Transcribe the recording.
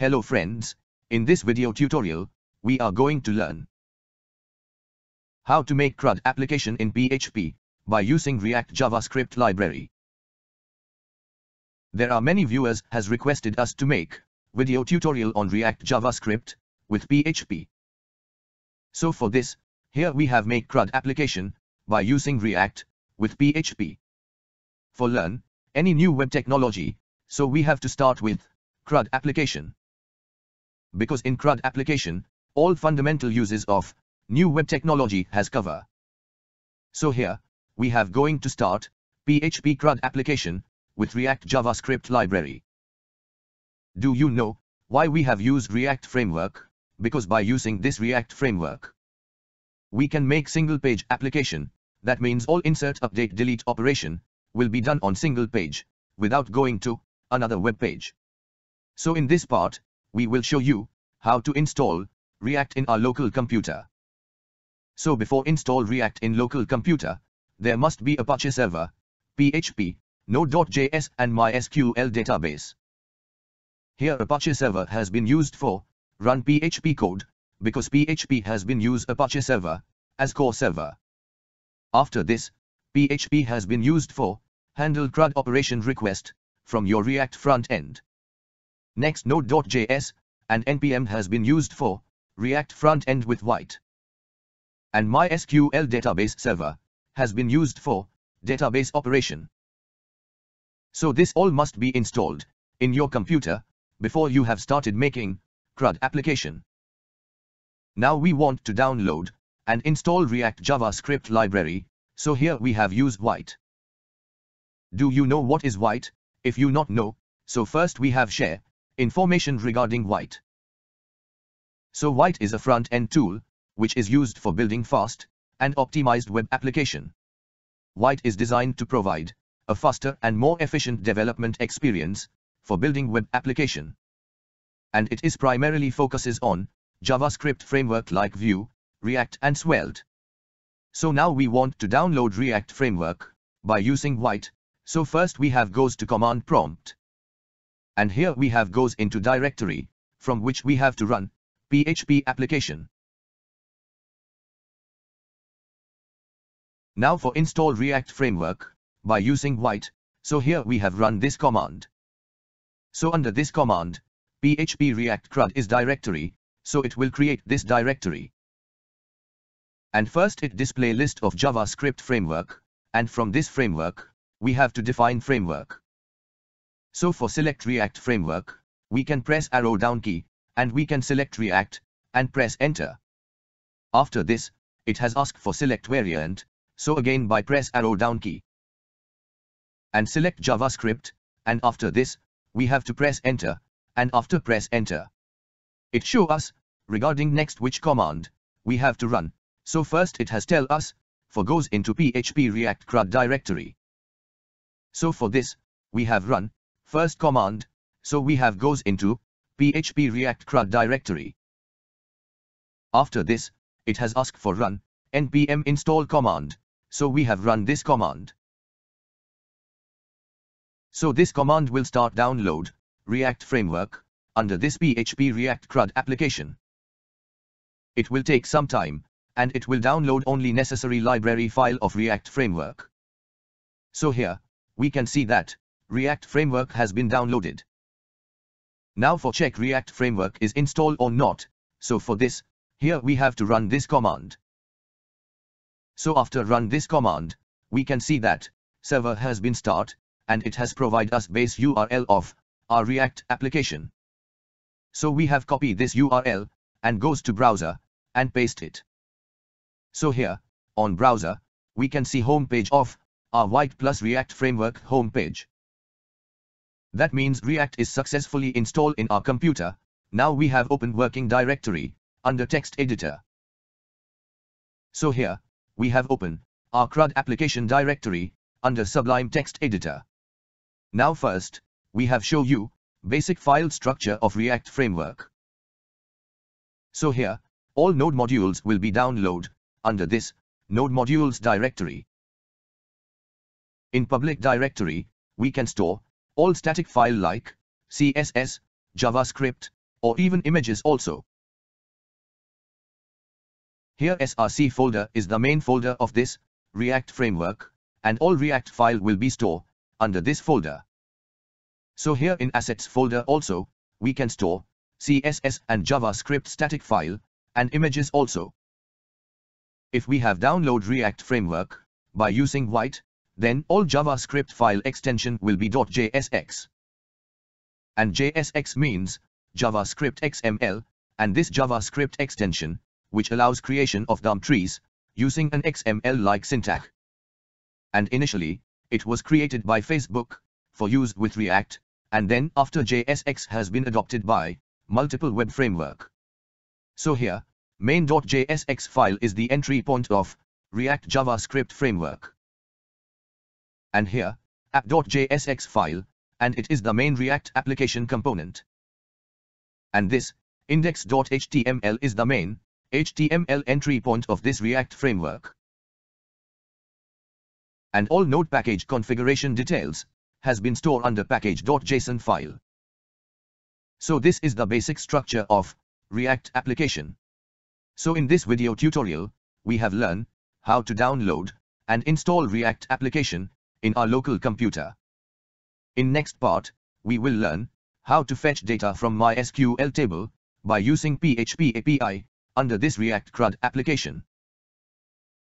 Hello friends, in this video tutorial, we are going to learn how to make CRUD application in PHP by using React JavaScript library. There are many viewers has requested us to make video tutorial on React JavaScript with PHP. So for this, here we have make CRUD application by using React with PHP. For learn any new web technology, so we have to start with CRUD application. Because in CRUD application, all fundamental uses of new web technology has cover. So here, we have going to start PHP CRUD application with React JavaScript library. Do you know why we have used React framework? Because by using this React framework, we can make single page application. That means all insert update delete operation will be done on single page without going to another web page. So in this part, we will show you how to install React in our local computer. So before install React in local computer, there must be Apache server, PHP, Node.js and MySQL database. Here Apache server has been used for run PHP code because PHP has been used Apache server as core server. After this, PHP has been used for handle CRUD operation request from your React front end. Next Node.js and NPM has been used for React front end with Vite. And MySQL database server has been used for database operation. So this all must be installed in your computer before you have started making CRUD application. Now we want to download and install React JavaScript library, so here we have used Vite. Do you know what is Vite? If you not know, so first we have share information regarding Vite. So Vite is a front-end tool, which is used for building fast and optimized web application. Vite is designed to provide a faster and more efficient development experience for building web application. And it is primarily focuses on JavaScript framework like Vue, React and Svelte. So now we want to download React framework by using Vite. So first we have goes to command prompt. And here we have goes into directory from which we have to run PHP application. Now for install React framework by using Vite, so here we have run this command. So under this command, PHP React CRUD is directory, so it will create this directory. And first it display list of JavaScript framework, and from this framework, we have to define framework. So for select React framework, we can press arrow down key, and we can select React, and press enter. After this, it has asked for select variant, so again by press arrow down key. And select JavaScript, and after this, we have to press enter, and after press enter. It show us, regarding next which command, we have to run, so first it has tell us, for goes into PHP React CRUD directory. So for this, we have run, first command, so we have goes into PHP React CRUD directory. After this, it has asked for run, npm install command, so we have run this command. So this command will start download, React framework, under this PHP React CRUD application. It will take some time, and it will download only necessary library file of React framework. So here, we can see that, React framework has been downloaded. Now for check React framework is installed or not, so for this, here we have to run this command. So after run this command, we can see that, server has been start, and it has provide us base URL of our React application. So we have copied this URL, and goes to browser, and paste it. So here, on browser, we can see homepage of our Vite plus React framework home page. That means React is successfully installed in our computer. Now we have open working directory under text editor. So here, we have open our CRUD application directory under Sublime Text Editor. Now first, we have show you basic file structure of React framework. So here, all node modules will be download under this node modules directory. In public directory, we can store all static file like CSS, JavaScript, or even images also. Here src folder is the main folder of this React framework, and all React file will be stored under this folder. So here in assets folder also, we can store CSS and JavaScript static file, and images also. If we have download React framework, by using Vite, then all JavaScript file extension will be .jsx. And JSX means JavaScript XML, and this JavaScript extension, which allows creation of DOM trees, using an XML-like syntax. And initially, it was created by Facebook, for use with React, and then after JSX has been adopted by multiple web framework. So here, main.jsx file is the entry point of React JavaScript framework. And here, app.jsx file, and it is the main React application component. And this, index.html is the main HTML entry point of this React framework. And all node package configuration details has been stored under package.json file. So this is the basic structure of React application. So in this video tutorial, we have learned how to download and install React application in our local computer. In next part, we will learn how to fetch data from MySQL table by using PHP API under this React CRUD application.